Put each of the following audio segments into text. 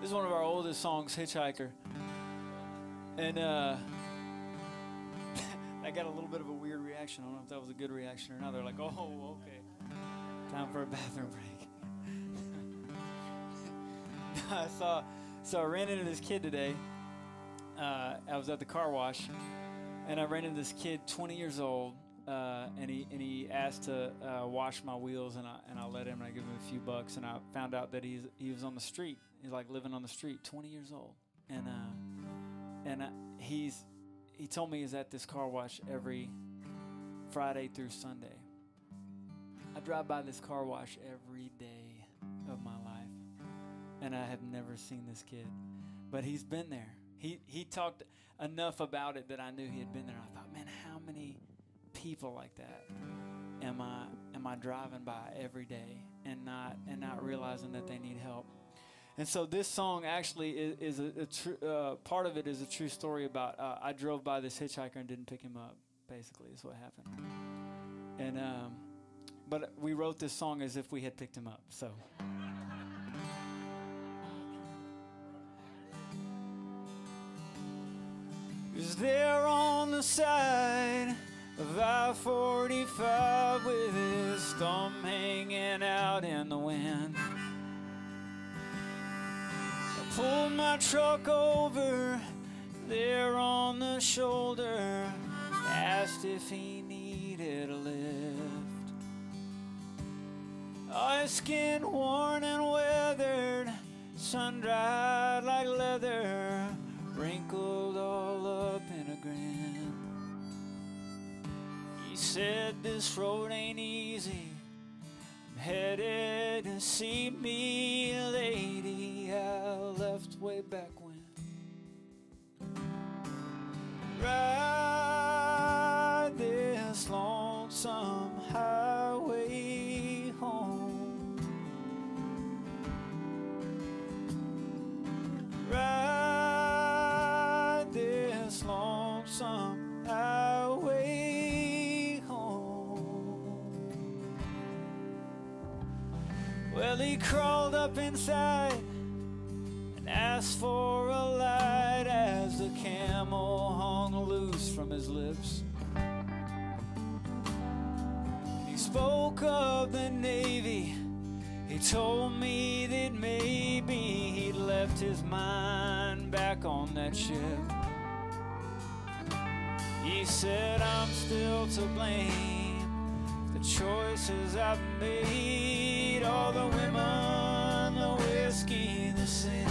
This is one of our oldest songs, Hitchhiker. And uh, I got a little bit of a weird reaction. I don't know if that was a good reaction or not. They're like, oh, okay. Time for a bathroom break. I saw, so I ran into this kid today. Uh, I was at the car wash, and I ran into this kid, 20 years old, uh, and he and he asked to uh, wash my wheels, and I and I let him, and I gave him a few bucks, and I found out that he's he was on the street. He's like living on the street, 20 years old, and uh, and uh, he's he told me he's at this car wash every Friday through Sunday. I drive by this car wash every day of my life, and I have never seen this kid, but he's been there. He he talked enough about it that I knew he had been there. I thought, man, how many people like that am I am I driving by every day and not and not realizing that they need help? And so this song actually is, is a, a true uh, part of it is a true story about uh, I drove by this hitchhiker and didn't pick him up. Basically, is what happened. And um, but we wrote this song as if we had picked him up. So. Is there on the side of I 45 with his thumb hanging out in the wind? I pulled my truck over there on the shoulder, asked if he needed a lift. His skin worn and weathered, sun dried like leather, said, This road ain't easy. I'm headed to see me lady I left way back when. Well, he crawled up inside and asked for a light as the camel hung loose from his lips. He spoke of the Navy. He told me that maybe he'd left his mind back on that ship. He said, I'm still to blame. The choices I've made, all the women, the whiskey, the sin.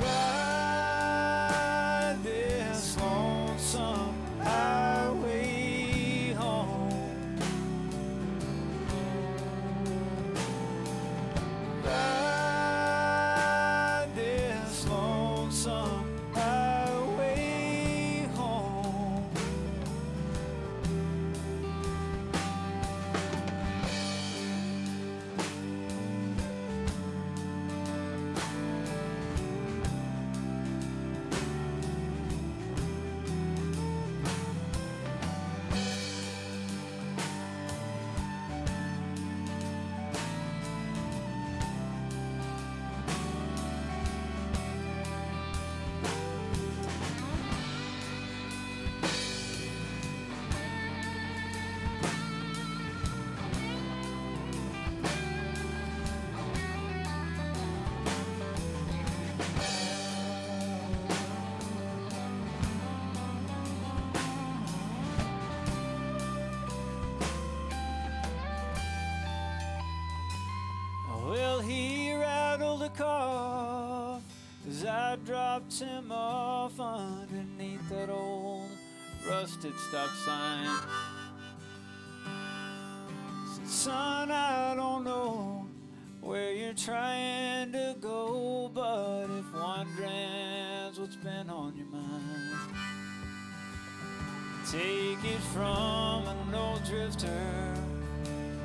Ride Well, he rattled a cough as I dropped him off underneath that old rusted stop sign. Said, son, I don't know where you're trying to go, but if wandering's what's been on your mind, take it from an old drifter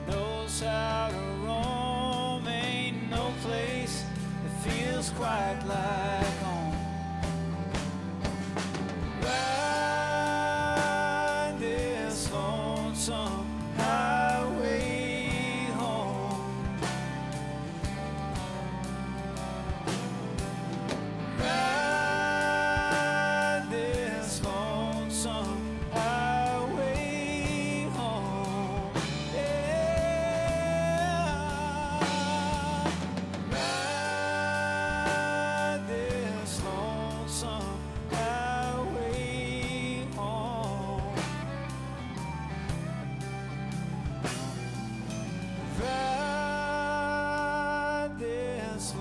knows how to roam. Feels quite like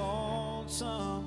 lonesome.